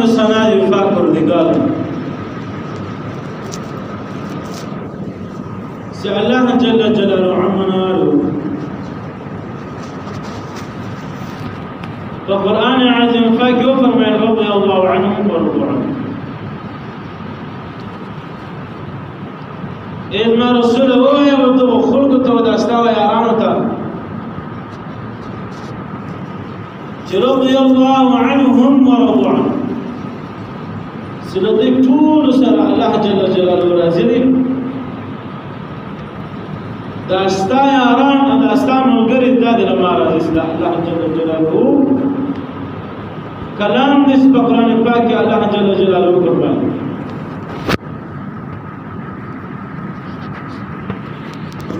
حمد ثنا وفا پروردگار سي الله جل جلاله عمنا يفرمي رضي الله عنهم ورضوا عنه. إذ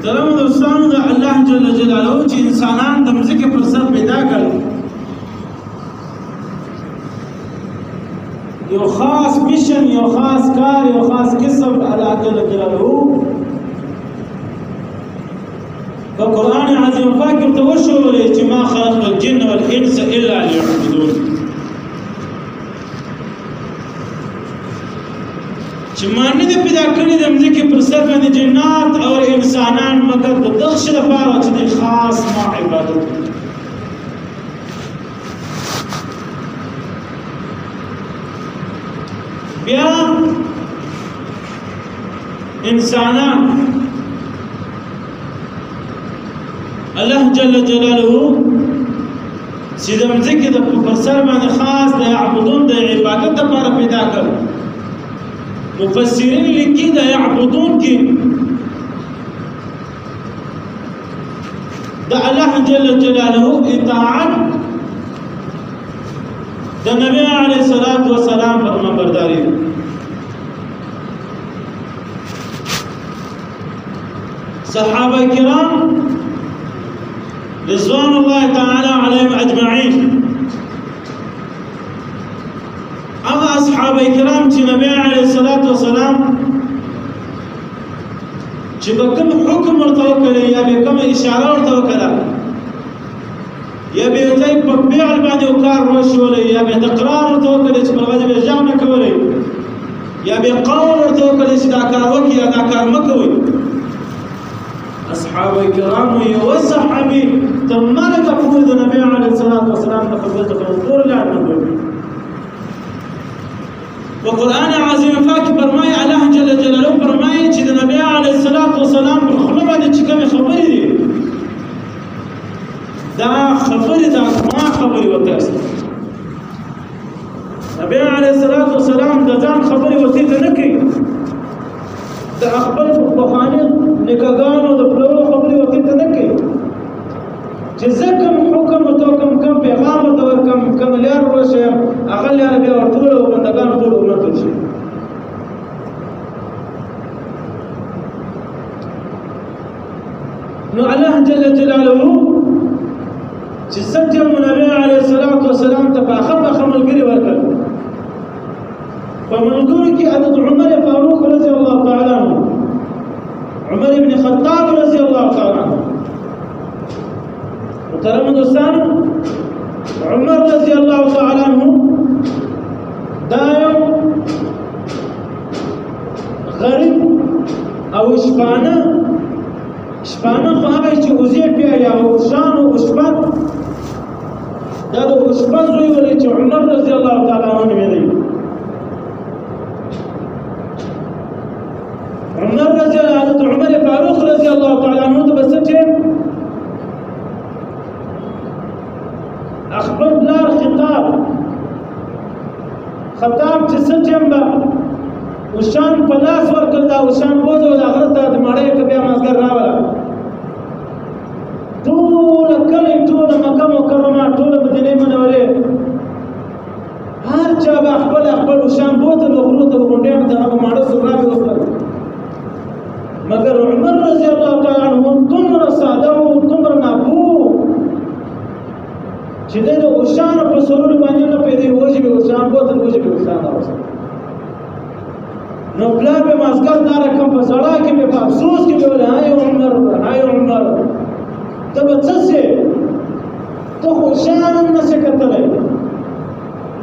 محترم دوستانو د الله جل جلاله چې انسانان د مځکې پر سر پیدا کړل یو خاص میشن یو خاص کار یو خاص کسب الله جل جلاله. په قرآن عظیم پاک کې توشو چې ما خلق الجن والانس الا ليعبدون چې مانه دې پیدا کړی د مځکې پر سر باندې جنات او انسانان مگر د دغش لپاره چې خاص ما عبادت بیا انسانان الله جل جلاله چې د مځکې د پر سر باندې خاص د عبادت د عبادت لپاره پیدا کړی مفسرین لیکي د يعبدون کې د الله جل جلاله اطاعت د نبی علیه الصلاۃ والسلام فرمانبرداري. صحابة کرام رضوان الله تعالى عليهم أجمعين. هغه أصحاب کرام چې نبی عليه الصلاة والسلام چې کوم حکم ورته وکړي یا به کوم إشارة ورته وکړه یا به ځای په فعل باندې وکړ وشولې یا به تقرار ورته وکړي چې په به ځان نه کولې یا به قول ورته وکړي چې دا کار وکړي یا دا کار مکوي أصحاب کرام یو صحابي تمره د نبی عليه الصلاة والسلام په خبره ټول لا نه وقرآن عظیم پاک فرمای الله جل جلاله فرمای چې د نبی علیه الصلاۃ والسلام په خپل باندې چې کوم خبرې دي. دا خبرې دا ما خبرې وته نبی علیه الصلاۃ والسلام د ځان خبرې وته نه کوي د خپل بخانه نکګانو د پلو خبرې وته نه کوي چې زکم حکم تو کم کم پیغام تو کم کم لار ورشه. هغه لار بیا ورټول أو بندگان ټول امت شي. نو الله جل جلاله چې ستیم نبی علیه الصلاۃ والسلام ته په خبره خملګری ورکړ. په منظور کې حضرت عمر فاروق رضی الله تعالی عنہ. عمر ابن خطاب رضی الله تعالی عنہ محترم دوستانو عمر رضی الله تعالی عنہ دا غریب أو شپانه شپانه خو هغه چې اوزې بیا یا اوشان أو شپان دا د اوشپان زوی ولې چې عمر رضی الله تعالی اوشان په سرور باندې نه پیدا وځي به اوشان بوتل وځي به اوشان راوځي نو بلا به ماسکر دار کم په سړا کې به افسوس کې به ولا هاي عمر هاي عمر ته به څه سي ته اوشان نه څه کتلې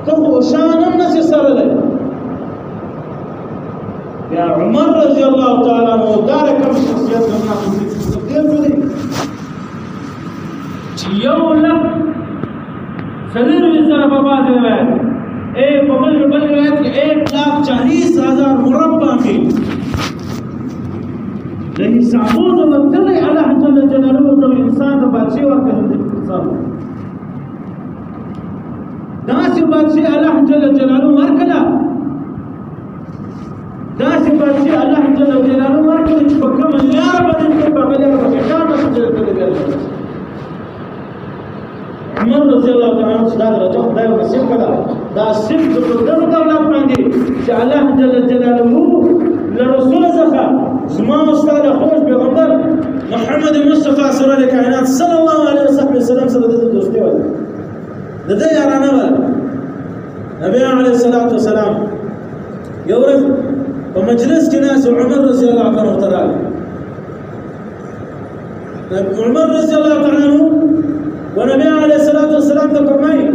ته اوشان نه څه ترلی بیا عمر رضی الله تعالی عنہ دا کوم شخصیت نه تبدیل کړی چې یو لک زره په باز روایت اے په بل بل روایت کې 1 لاکھ 40 هزار مربع کې د حسابونو بدلې الله جل جلاله د انسان د بادشي ورکړل انسان داسې بادشي الله جل جلاله ورکړه داسې بادشي الله جل چې په کوم لار باندې په غلې په قیامت کې دلته عمر رضی الله تعالی عنہ دا درجه خدای ورسې کړه دا صرف د دغه دولت باندې چې الله جل جلاله لرسول څخه زما استاد خوش پیغمبر محمد مصطفی سره د کائنات صلی الله علیه وسلم سره د دوستي وله د دې یارانه وله نبی علیه الصلاۃ والسلام. یو ورځ په عمر رضی الله عنه تعالی عمر رضی الله ونبي عليه الصلاة والسلام ته فرمایي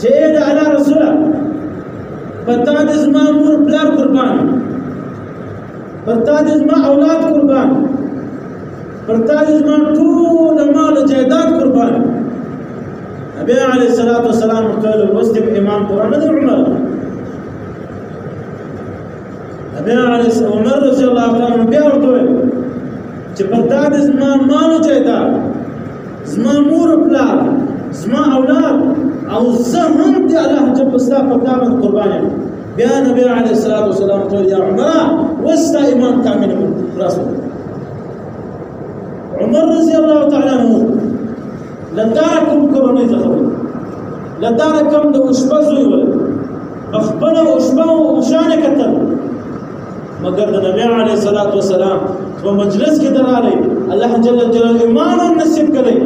چې د الله. رسوله پتا د زما مور پلار قربان. پتا د زما أولاد قربان. پتا د زما ټول مال جایداد قربان. نبی عليه الصلاة والسلام قال وستم امام قرآن د عمر. نبی عليه عمر رضی الله تعالی عنہ بیا ورته چې پتا د زما مال جایداد زما مور پلار زما أولاد أو زه هم د الله جل ستا په کامل قربان یم. الصلاة والسلام ټول یا عمره وستا ایمان کامل رسول عمر رضی الله تعالی عنہ لدارکم کورنۍ زخم لدارکم د اوشپه زوی ول خپل اوشپه أو شان کتل. مگر د نبی علیه الصلاة والسلام په مجلس کې دراله الله جل جلاله ایمان نصیب کړي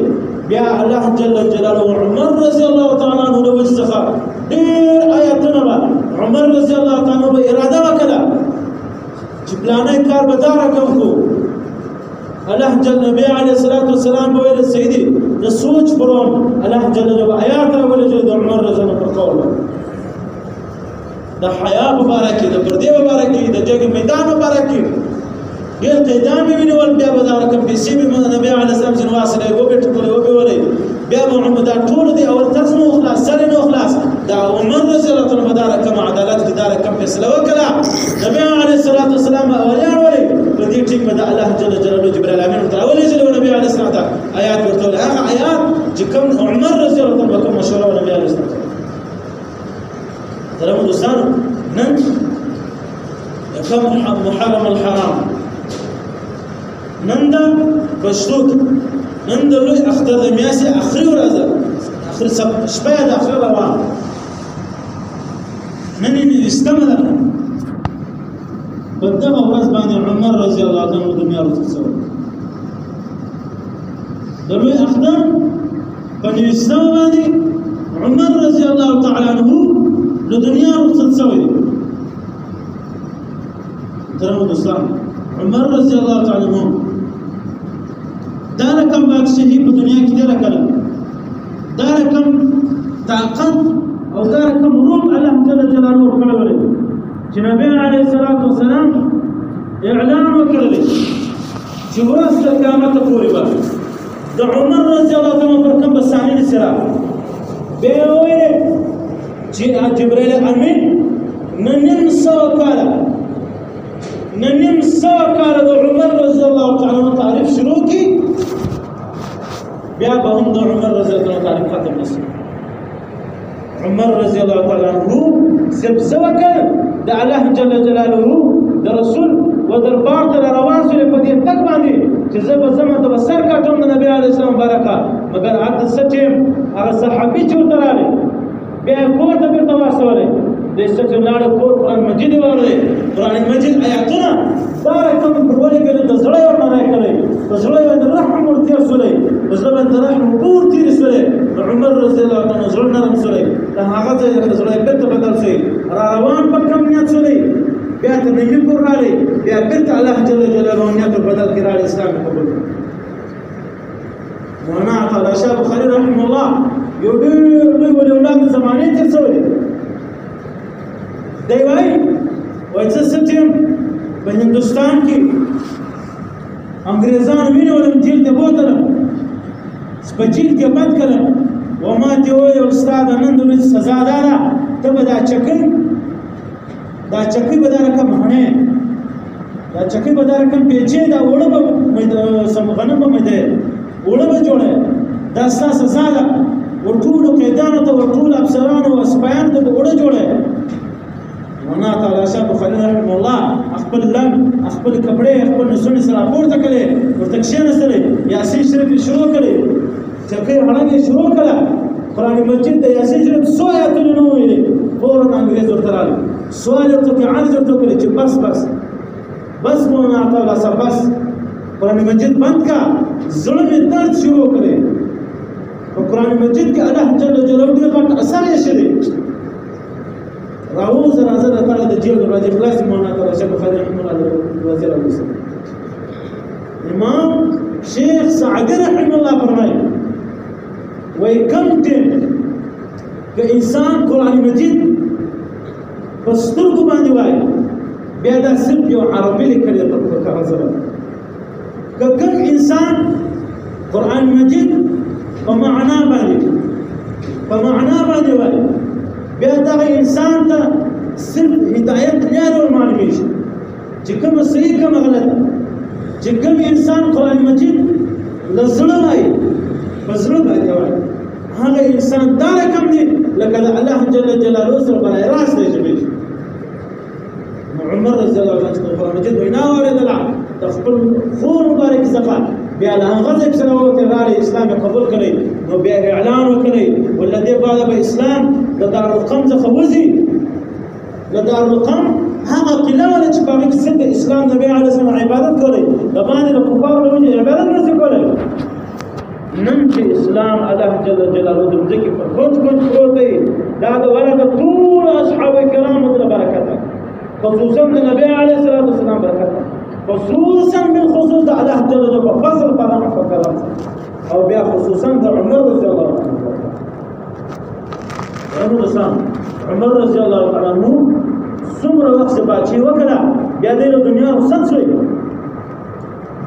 بیا الله جل جلاله عمر رضی الله تعالی عنہ د وجزخه ډیر آیاتونه با عمر رضی الله تعالی عنہ اراده وکړه چې پلانې کار به دار الله جل نبی علیه الصلاۃ والسلام ویل سیدی د سوچ پروم الله جل جلاله آیات راولې د عمر رضی الله پر قول. د حیا مبارکي د پردې مبارکي د جګ میدان مبارکي ډیر قیدان مې ونیول بیا به دا رقم پیسې مې مده نبی علیه السلام څخه واسطه و به ټکول و به ولې بیا به محمد دا ټول دی اول تاسو نو خلاص سره نو خلاص دا عمر رضی الله تعالی عنہ دا رقم عدالت کې دا رقم فیصله وکړه نبی علیه الصلاۃ والسلام اولیان ولې په دې ټیک به الله جل جلاله جبرائیل امین تر اولې چې نبی علیه السلام آیات ورته هغه آیات چې کوم عمر رضی الله تعالی عنہ کوم مشوره نبی علیه السلام۔ درمو دوستانو نن کوم محرم الحرام نن دا پښتو نن د لوی اختر د میاسي أخري ورځ اخر شپه د اخر روان. نن یې استمه ده په دغه ورځ باندې عمر رضی الله عنه دنیا رسول د لوی اختر په نوښتو باندې عمر رضی الله تعالی عنہ د دنیا رخصت شوی درمو دوستان عمر رضی الله تعالی عنہ دا رقم بادشاہي په دنیا کې دی راکړه دا رقم طاقت أو دا رقم روح الله جل جلاله ورکړل چې نبی عليه الصلاة والسلام اعلان وکړل چې د قیامت پورې به. د عمر رضی الله تعالی پر کوم بسانه سره به وایي چې جبرائیل امین نن سو کاله نن سو کاله د عمر رضی الله تعالی تعریف شروع کی بیا به هم د عمر رضی الله تعالی عنہ ختم نشي. عمر رضی الله تعالی عنہ سب زوکه د الله جل جلاله د رسول و دربار ته روان سره په دې تک باندې چې زه به زما د سر کاټم د نبی علی السلام برکه. مگر عبد سټیم هغه صحابي چې وتراله بیا کور ته بیرته واسوله د سټیم لاړ کور قرآن مجید وره قرآن مجید آیاتونه دا کوم پرولې کړي د زړه ور نه کړي. د زړه باندې رحم ورته سره د زړه باندې رحم تیر سره عمر رضی الله عنه زړه نرم سره هغه ځای د زړه بیرته بدل شي را روان په کم نیت سره بیا ته نبی پر راړي بیا بیرته الله جل جلاله نیت بدل کړي اسلام قبول. مولانا عطا الله شاه بخاري رحمه الله. یو ډېر لوی ولي أولاد زمانه تیر دي دی وایي وایي زه ستیم په هندوستان کې انګریزان وینولم جیل ته بوتلم په جیل کې بند کړم و ما ته وایي استاد نن د سزا ده. ته به دا چکۍ دا چکۍ به دا رقم هنه دا چکۍ به دا رقم پیچې دا وړه به غنم به مده وړه به جوړه. دا ستا سزا ده. ورټولو قیدانو ته ورټولو افسرانو او سپایانو ته وړه جوړه. مولانا تعالی شاه بخاری رحم الله خپل لم خپل کپڑے خپل نسونه سره پورته کړي ورته سره یاسین شریف شروع کړي چکه هغه شروع کړه. قران مجید د یاسین شریف سو آیاتونه نو ویلي. فورا انګريز ورته راغلی سوال ورته کې عاجز ورته کړي چې بس بس. بس مولانا تعالی شاه بس. قران مجید بند کا. ظلم درد شروع کړي په قران مجید کې الله جل جلاله دې غټ اثر یې شری راوز راځه د تعالی د جیل دروازه خلاص مولانا تعالی شیخ بخاری رحمه الله دروازه راوځي امام شیخ سعدی رحمه الله فرمایي وای کم ټیم که انسان قران مجید په سترګو باندې وای بیا دا صرف یو عربي لیکلې په کاغذ که کوم إنسان قرآن مجید په معنا باندې په معنا باندې وای بیا دا إنسان ته صرف هدایت نه ور معلومي شي چې کوم صحیح کوم غلطه چې کوم انسان قران مجید لزړه وای پزړه باندې وای هغه انسان دا رقم لکه الله جل جلاله راست دی چې عمر رضی الله عنه قرآن مجید وینا اوریدله د خپل خور مبارک څخه بیا له هغه ځای سره وته راړي اسلام قبول کړي نو بیا إعلان وکړي ولدي بعد به اسلام د دارالقم څخه وځي د دارالقم ولا چې په إسلام نبی علیه السلام عبادت کوي د باندې د کفارو له عبادت نه کوي نن إسلام الله جل جلاله د ځکه په کوچ کوچ پروت دی دا د ورته أصحاب کرام د برکت خصوصا د نبی علیه الصلاة والسلام برکت خصوصا بالخصوص د الله جل جلاله. په فضل په أو بیا خصوصا د عمر رضی الله عنه. عمر رضی الله عنه څومره وخت باچی وکړه بیا د دنیا رخصت شوی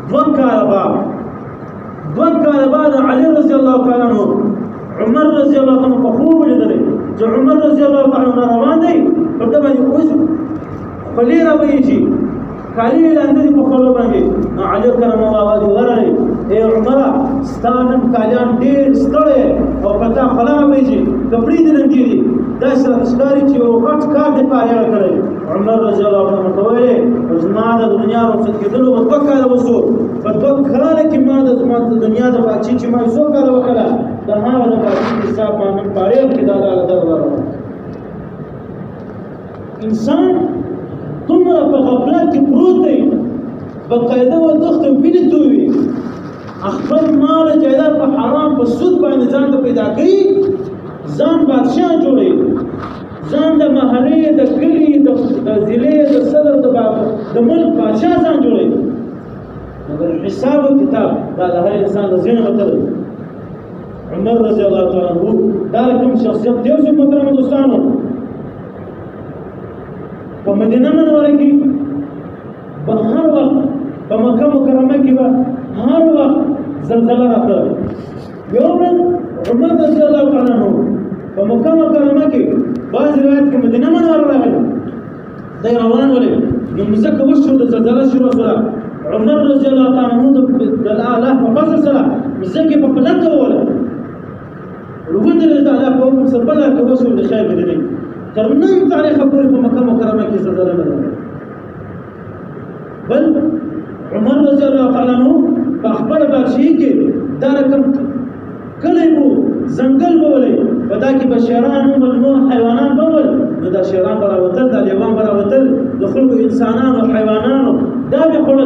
دوه کاله دوه کاله بعد علي رضی الله تعالی عنہ عمر رضی الله تعالی په خوب لیدل چې عمر رضی الله تعالی روان دی په دغه باندې اوس خلی را وایي شي کالی لاندې په خلو باندې علي کرم الله وجهه ورغی اے عمر ستانم کالیان ډیر ستړی. أو پتا خلا وایي شي کپړې دې نن دي دا سره ښکاری چې یو غټ کار دې پاره عمر رضی الله عنه کوي زما د دنیا رخصت کېدلو په دوه کاله وسو په دوه کاله کې ما د زما د دنیا د باچی چې ما یو کاله وکړه د هغه د باچی حساب نن پاره کې دا دا دا انسان دومره په غفلت کې پروت دی بقاعده و دخت ویني توي خپل مال جایداد په حرام په سود باندې ځان ته پیدا کوي ځان بادشاہ جوړي ځان د محلې د کلی د ضلع د صدر د د ملک بادشاہ ځان جوړي مگر حساب کتاب دا د هر انسان د ذهن مطلب عمر رضی الله تعالی عنہ دا کوم شخصیت دی چې محترم دوستانو په مدینه منوره کې په هر وخت په مکه مکرمه کې به هر وخت زلزلہ راځي یو ورځ عمر رضی الله تعالی عنہ په مکه مکرمه کې بعض روایت کې مدینه منوره راغلی دی روان ولې نو مزکه وشو د زلزلہ شروع سره عمر رضی الله تعالی عنہ د الله په فضل سره مزکه په پلته وله ورغوته د الله په حکم سره بل کې وشو د شای مدینه تر نن تاریخ پورې په مکه مکرمه کې زلزلہ نه بل عمر رضی الله تعالی عنہ په خپل بادشاہي کې دا ځنګل بولې په دا کې بشیران او نور حیوانات بول نو دا شیران براوتل دا لیوان براوتل د خلکو انسانانو حیوانانو. دا به خپل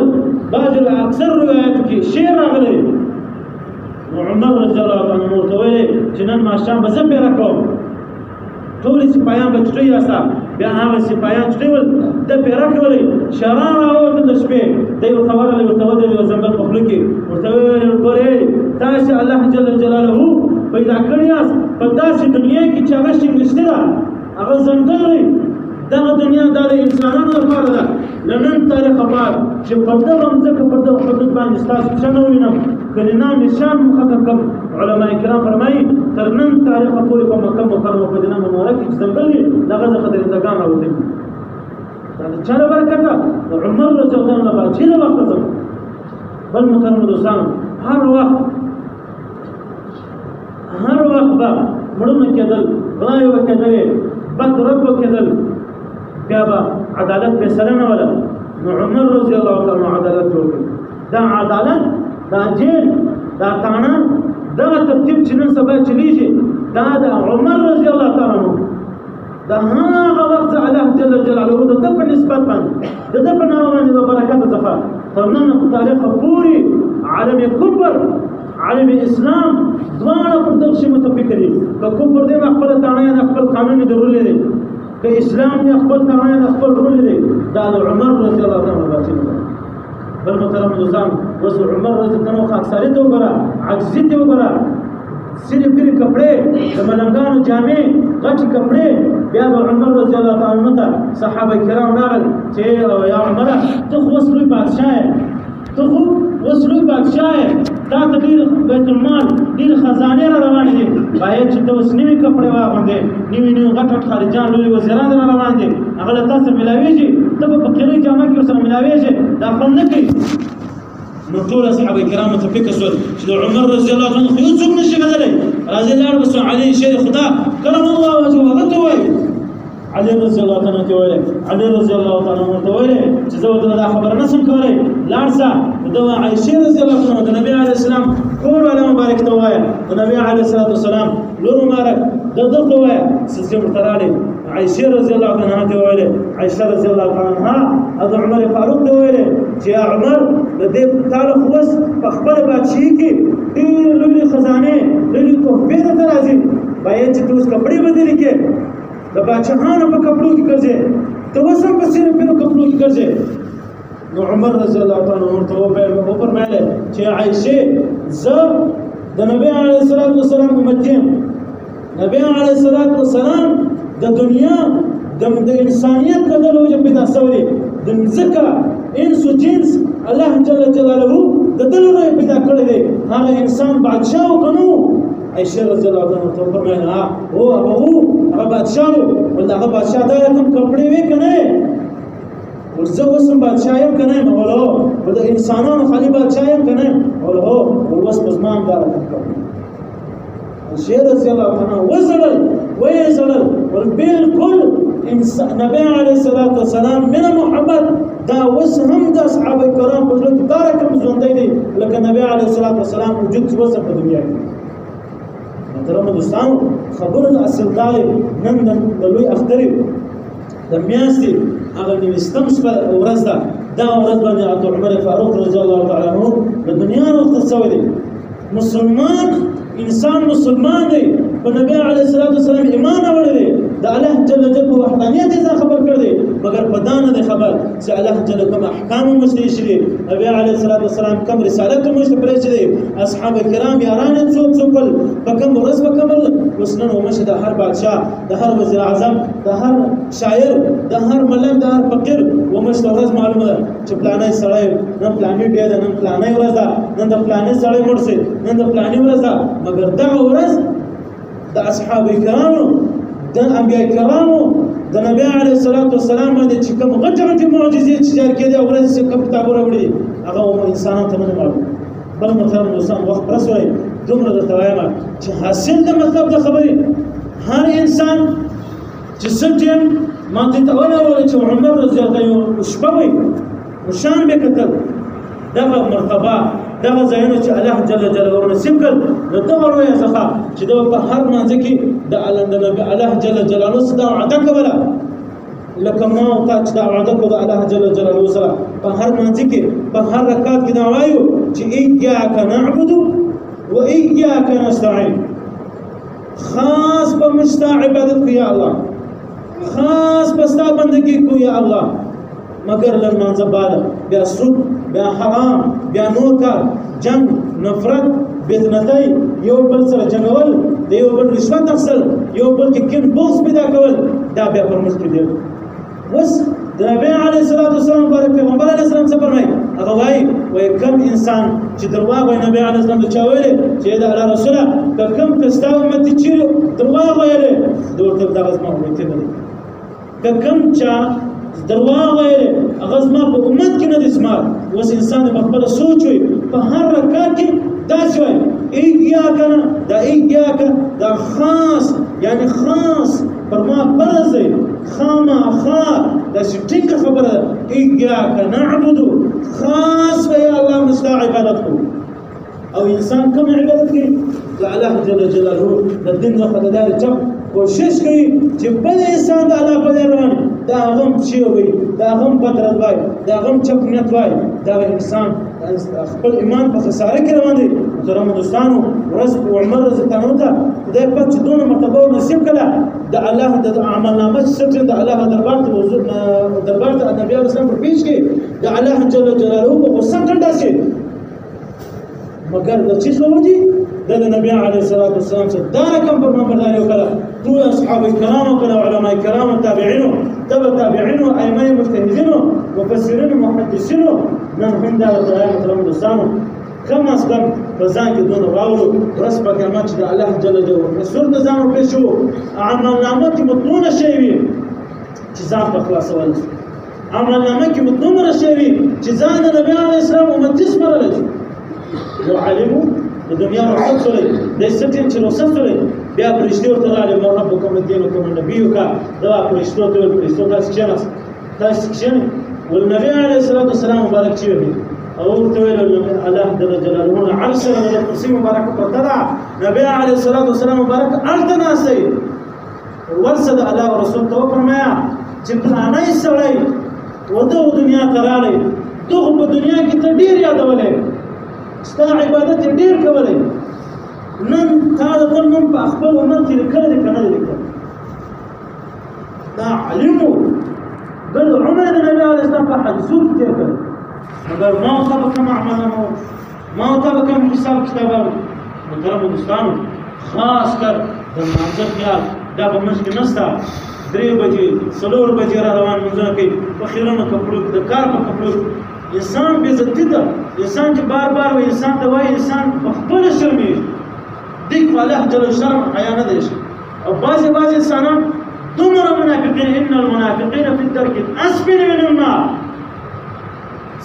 بعض اکثر روایتو کې شیر راغلي نو عمر رضی الله عنه ورته ویلي چې نن ماښام به زه پیره کوم. ټول سپایان به چټي راسا بیا هغه سپایان چټي ول. د پیرا کولې شران راوته د شپې. د یو خبره له ورته ودی د زنګل په خلک ورته ګورې تاسو الله جل جلاله پیدا کړی یاست. په داسې دنیا کې چې هغه شي نشته هغه زنګل لري دغه دنیا د انسانانو لپاره ده. لنن تاریخ بعد چې په دغه ځکه په دغه حدود باندې تاسو څنګه وینم کلینا نشان مخاطب کړ علما کرام فرمایي تر نن تاریخ پورې په مکه مکرمه په دینه منوره کې ځنګلې دغه ځکه د راوځي دا چا برکت عمر رضی الله عنه په چې وخت بل محترم دوستان هر وخت هر وخت به مړونه کېدل غلای وکېدلې بد رد وکېدل. بیا به عدالت فیصله نه ولا نو عمر رضی الله تعالی عدالت جوړ کړ. دا عدالت دا جیل دا تانا دا ترتیب چې نن سبا چلیږي دا د عمر رضی الله تعالی عنہ. دا هغه وخت الله جل جلاله د په نسبت باندې د په نام باندې د برکت څخه تر نن تاریخ پوری عالم کفر عالم اسلام دواړه پر دغه شی متفق دي. که کفر دی خپل تاڼه نه خپل قانون درولې دي. که اسلام دی خپل تاڼه نه خپل رولې دي. دا د عمر رضی الله عنه باندې بل محترم دوستان اوس عمر رضی الله عنه اکثریت وګړه عجزیت وګړه سری پری کپڑے د ملنګانو جامې غټي کپڑے بیا به عمر رضی الله تعالی عنہ صحابه کرام راغل چې یا عمر ته خو وسلوي بادشاہ ته خو وسلوي بادشاہ دا تدیر بیت المال ډیر خزانه را روان دي. باید چې ته اوس نوي کپڑے واغوندې نوي نوي غټ غټ خارجان لولي وزیران را روان دي. هغه تاسو ملاويږي ته په فقیري جامه کې سره ملاويږي دا خوند نه کوي. نو ټول اصحاب کرام ته فکر شول چې عمر رضی الله عنه خو څوک نشي غدلای راځي لاړ بس علي شیخ خدا کلم الله وجه وغته وای علي رضی الله عنه ته وای علي رضی الله عنه ته وای چې زه دا خبر نه سم کولای. لاړ سا دا عائشه رضی الله عنها د نبی علی السلام کور ولا مبارک ته وای د نبی علی السلام لور مبارک. دغه وای سجه مرتراله عائشه رضی الله عنها ته ویله عائشه رضی الله عنها از عمر فاروق ته ویله چې عمر د دې تعالی خوس په خپل بادشاہي کې ډېر لوی خزانه لوی تحفې ته راځي. باید چې اوس کپڑے بدل کې د بادشاہانو په کپړو کې ګرځي ته وسم په سینې په کپړو کې ګرځي نو عمر رضی الله تعالی عنہ ته په فرمایله چې عائشه زه د نبی علیه الصلاۃ والسلام امتی نبی علیه الصلاۃ والسلام د دنیا د انسانیت دلو چې پیدا شوی د ځکه انس او جنس الله جل جلاله د دلو پیدا کړی دی. هغه انسان بادشاہ وکنو عائشہ رضی الله عنها ته فرمایله ها او هغه وو هغه بادشاہ ول هغه بادشاہ دا کوم کپڑے وې کنه ورزه وسم بادشاہ یم کنه مولو ول انسانانو خالي بادشاہ یم کنه ول وس پزمان دار شیر رضی الله عنه وزړل وې زړل ول بالکل نبی علیه الصلاۃ والسلام من محبت دا وس هم د اصحاب کرام په ژوند دا رقم ژوندې دي لکه نبی علیه الصلاۃ والسلام وجود وس په دنیا کې محترم دوستانو خبره د اصل دال نن د لوی اختر د میاشتې هغه نوستم شپه ورځ ده. دا ورځ باندې عمر فاروق رضی الله تعالی عنہ د دنیا وخت څو دی. مسلمان انسان مسلمان دی. په نبی علیه الصلاۃ والسلام ایمان اورل دی. د الله جل جلاله وحدانیت ځا خبر کړ دی. مگر په دانه دی خبر چې الله جل کوم احکام مشته شي نبی علیه الصلاۃ والسلام کوم رسالت مشته پرې شي اصحاب کرام یاران څوک څوک په کوم ورځ په کوم وسنن ومشه د هر بادشاہ د هر وزیر اعظم د هر شاعر د هر ملک د هر فقیر ومشه ورځ معلومه ده چې پلانې سړی نن پلانې ډېر نن پلانې ورځ ده نن د پلانې سړی مرسي نن د پلانې ورځ ده. مگر دا ورځ د اصحاب کرامو د انبیاء کرامو د نبی علیه الصلاۃ والسلام باندې چې کوم غټ غټ معجزې چې جار کېدي او ورځ څخه کوم کتابونه وړي هغه انسانانو ته نه معلوم بل مثلا دوستان وخت رسوي دومره د توایم چې حاصل د مطلب د خبرې. هر انسان چې سټیم ما ته ته ولا ولا چې عمر رضی الله عنه شپوي وشان به کتل. دغه مرتبه دغه ځایونه چې الله جل جلاله. نصیب کړ نو دغه رویا څخه چې د هر منځ کې د الله جل جلاله. صدا وعده کوله لکه ما أو تا چې دا وعده کو الله جل جلاله. سره په هر منځ کې په هر رکعت کې دا وایو چې ایاک نعبد و ایاک نستعين. خاص په مشتا عبادت کو یا الله. خاص په ستا بندگی کو یا الله. مگر لن منځ بعد بیا سود بیا حرام بیا نور کار. جنگ نفرت بدنتای یو بل سره جنگول د یو بل رشوت اخیستل یو بل کې کین بوس پیدا کول دا بیا پر مخ کې دی وس د نبی علیه الصلاۃ والسلام مبارک پیغمبر علیه السلام څه فرمایي؟ هغه وایي وای کم انسان چې درواغ وایي نبی علیه السلام د چا ویلې چې د الله رسوله که کم کستا امت چې درواغ ویلې د ورته دغه ما وایي ته که کم چا درواغ ویلې هغه زما په امت کې نه دي سمار اوس انسان په خپل سوچ وي په هر رکعت کې داسې وایي ایاک دا ایاک دا خاص یعنی خاص پر ما فرض دی. خامخا دا چې ټینګه خبره ده. ایاک نعبد خاص به الله مستا عبادت کو او انسان کوم عبادت کوي؟ د الله جل جلاله د دین نه خدای چپ کوشش کوي چې بل انسان د الله په روان دا غم شي وي دا غم بدرت وای دا غم چپ نیت وای دا انسان خپل ایمان په خساره کې روان دي محترم دوستانو ورځ أو عمر زتانو ته خدای پاک چې دونه مرتبه نصیب کړه د الله د عمل نامه ستر د الله دربار ته حضور دربار ته نبی اسلام پر پیش کې د الله جل جلاله په غصه کنده شي مگر د چی خبرې د نبی علیه الصلاۃ والسلام څخه دا رقم پر مبرداري وکړه ټول اصحاب کرام أو علماء کرام تابعین تبع تابعین ائمه مجتهدین مفسرین محدثین نن هم دا د محترم دوستانو کم از کم په ځان کې دونه راوړو ورځ په قیامت چې د الله جل جلاله. رسول د ځان په شو عمل نامه کې متونه شي وي چې ځان په خلاصول عمل نامه کې متونه شي وي چې ځان د نبی علی اسلام امت سره یو عالم د دنیا رخصت سره د ستین چې رخصت سره بیا پرشتي ورته راغلي مو ربکم الدین کوم نبی کا دا پرشتو ته پرشتو تاسو کښناس تاسو والنبي عليه الصلاة والسلام مبارک چی وي أو ورته ویل الله جل جلاله عرش سره د کرسي مبارک پرته ده. نبی عليه الصلاة والسلام مبارک ارته ناسي ورسد الله ورسول ته فرمایا چې پلانای سړی وته دنیا تراله دغه په دنیا کې ته ډیر یادولې. ستا عبادت نن تا د خپل نوم په خپل عمر کې لیکل دي کنه لیکل دا علمو بل عمر د نبی علیه السلام په حدیثو کې تیر کړ مگر ما طب کوم عملانو ما طب کوم حساب کتابانو محترم دوستانو خاص کر د منظر خیال. دا په منځ کې نستا درې بجې څلور بجې را روان منځونه کوي. په خیرونو کپړو د کار په کپړو انسان بے عزتی ده. انسان چې بار بار و انسان ته وایي انسان په خپل شرمېږي په الله جل شرم حیا نه دی أو بعضې بعضې انسانان دومره منافقین إن المنافقین فی الدرک الاسفل من النار.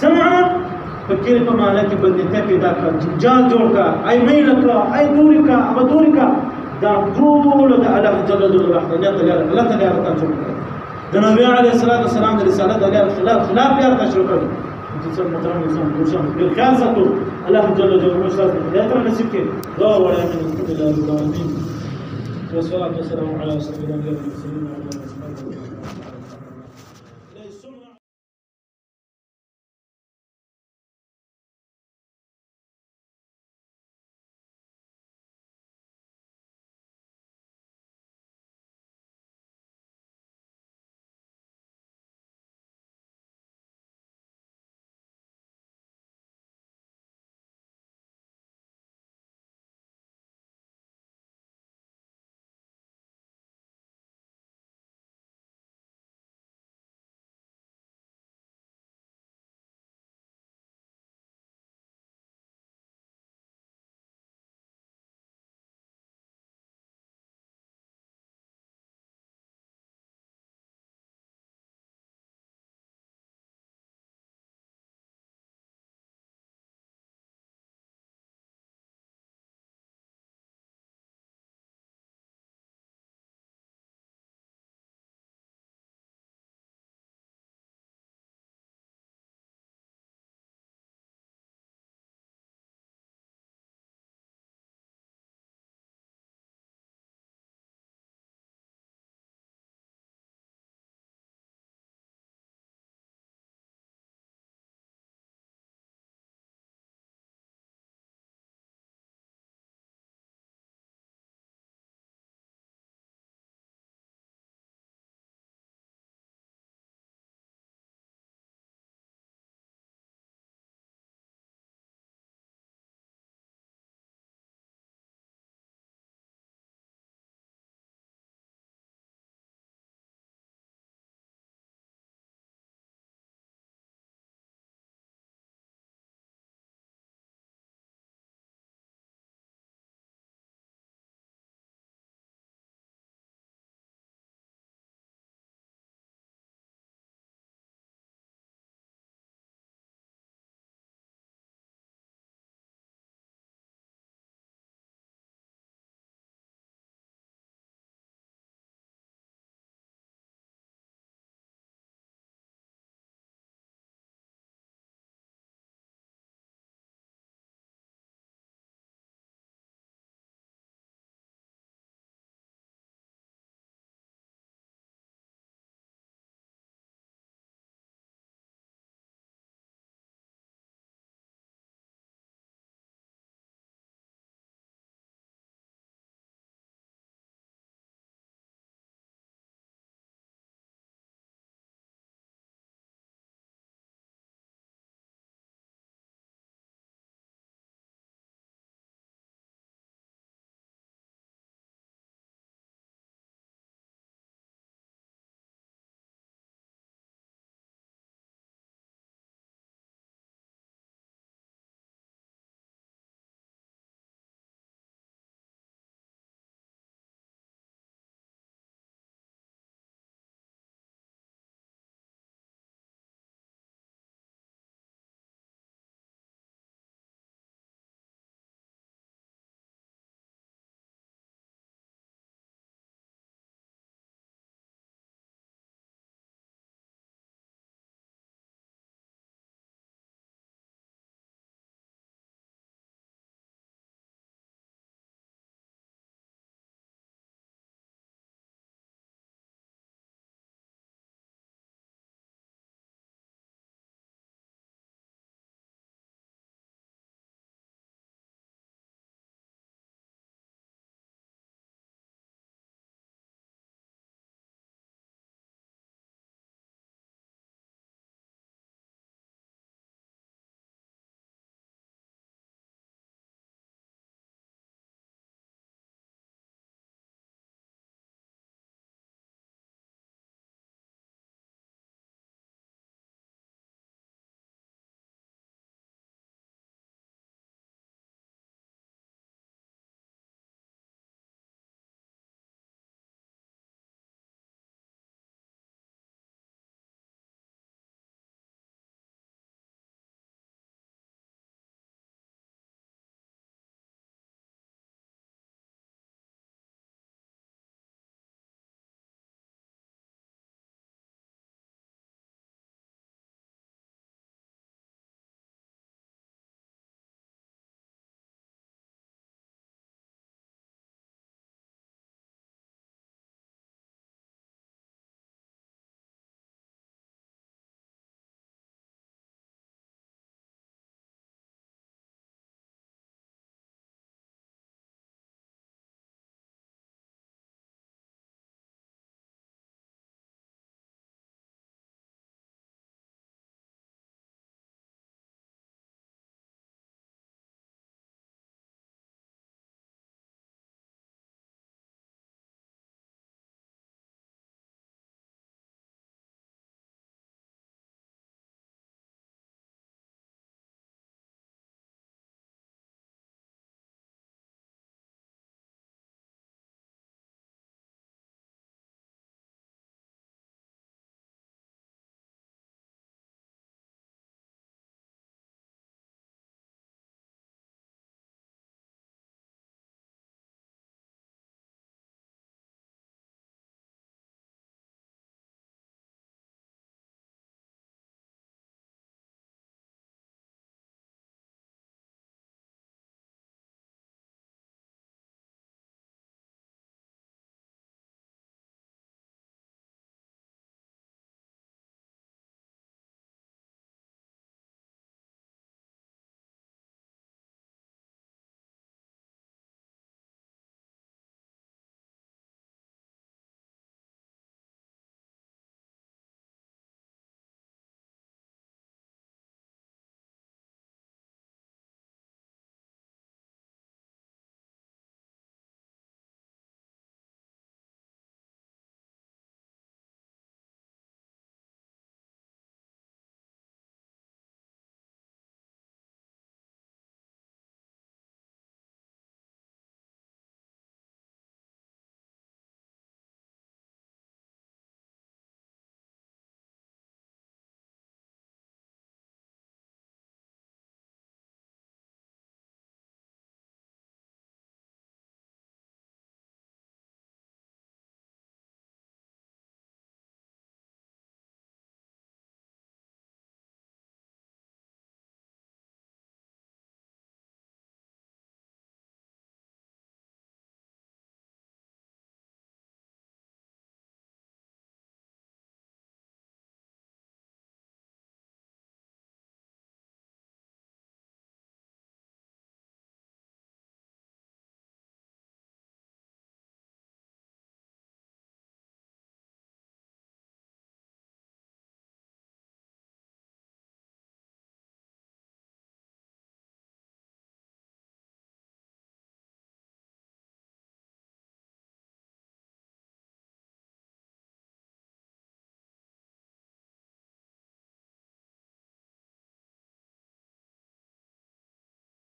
سمعنا فکر په معنا کې بندته کړ جنجال جوړ کړ ای میل کړ ای دوری کړ اب دوری کړ دا الله جل جلاله وحدانیت لپاره الله تعالی راته جوړ کړ د نبی علیه والسلام د رسالت د خلاف خلاف لپاره شروع کړ انسان محترم انسان بل خیال ساتو الله جل جلاله والصلاه والسلام على سيدنا محمد